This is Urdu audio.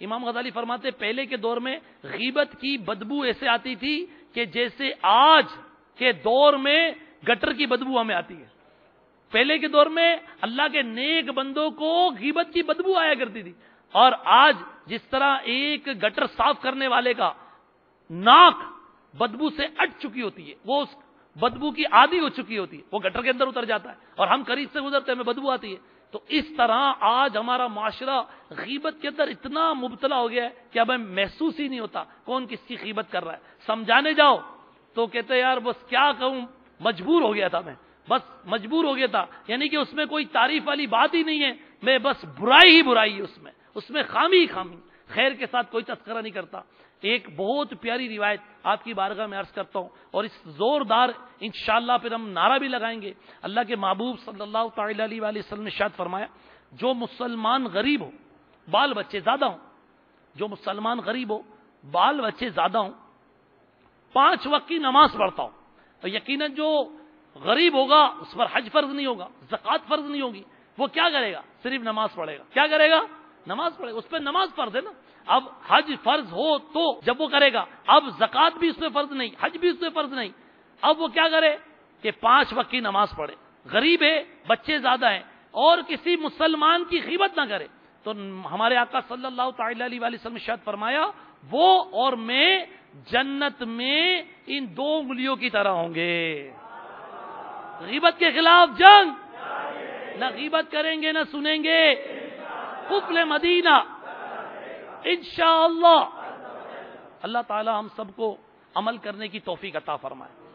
امام غزالی فرماتے پہلے کے دور میں غیبت کی بدبو ایسے آتی تھی کہ جیسے آج کے دور میں گٹر کی بدبو ہمیں آتی ہے۔ پہلے کے دور میں اللہ کے نیک بندوں کو غیبت کی بدبو آیا کرتی تھی۔ اور آج جس طرح ایک گٹر صاف کرنے والے کا ناک بدبو سے اٹ چکی ہوتی ہے، وہ اس بدبو کی عادی ہو چکی ہوتی ہے، وہ گٹر کے اندر اتر جاتا ہے اور ہم قریب سے گزرتے ہمیں بدبو آتی ہے۔ تو اس طرح آج ہمارا معاشرہ غیبت کے اندر اتنا مبتلا ہو گیا ہے کہ اب ہمیں محسوس ہی نہیں ہوتا کون کس کی غیبت کر رہا ہے۔ سمجھانے جاؤ تو کہتے یار بس کیا کہوں؟ مجبور ہو گیا تھا میں۔ بس مجبور ہو گیا تھا۔ یعنی کہ اس میں کوئی تعریف والی بات ہی نہیں ہے۔ میں بس برائی ہی برائی ہے اس میں۔ اس میں خامی ہی خامی۔ خیر کے ساتھ کوئی تذکرہ نہیں کرتا۔ ایک بہت پیاری روایت آپ کی بارگاہ میں عرض کرتا ہوں، اور اس زوردار انشاءاللہ پھر ہم نعرہ بھی لگائیں گے۔ اللہ کے محبوب صلی اللہ تعالی علیہ وسلم نے شاید فرمایا، جو مسلمان غریب ہو، بال بچے زیادہ ہوں، جو مسلمان غریب ہو، بال بچے زیادہ ہوں، پانچ وقت کی نماز پڑھتا ہوں، تو یقیناً جو غریب ہوگا، اس پر حج فرض نہیں ہوگا، زکوٰۃ فرض نہیں ہوگی، وہ کیا کرے گا؟ صرف نماز پڑھے گا۔ کیا کرے گا؟ نماز پڑھے، اس پہ نماز فرض ہے نا۔ اب حج فرض ہو تو جب وہ کرے گا، اب زکوٰۃ بھی اس پہ فرض نہیں، حج بھی اس پہ فرض نہیں۔ اب وہ کیا کرے کہ پانچ وقت کی نماز پڑھے۔ غریب ہے، بچے زیادہ ہیں، اور کسی مسلمان کی قیمت نہ کرے۔ تو ہمارے آقا صلی اللہ تعالی علیہ وسلم شاید فرمایا، وہ اور میں جنت میں ان دو انگلیوں کی طرح ہوں گے۔ غیبت کے خلاف جنگ۔ نہ غیبت کریں گے، نہ سنیں گے۔ قبل مدینہ۔ انشاءاللہ۔ اللہ تعالی ہم سب کو عمل کرنے کی توفیق عطا فرمائے۔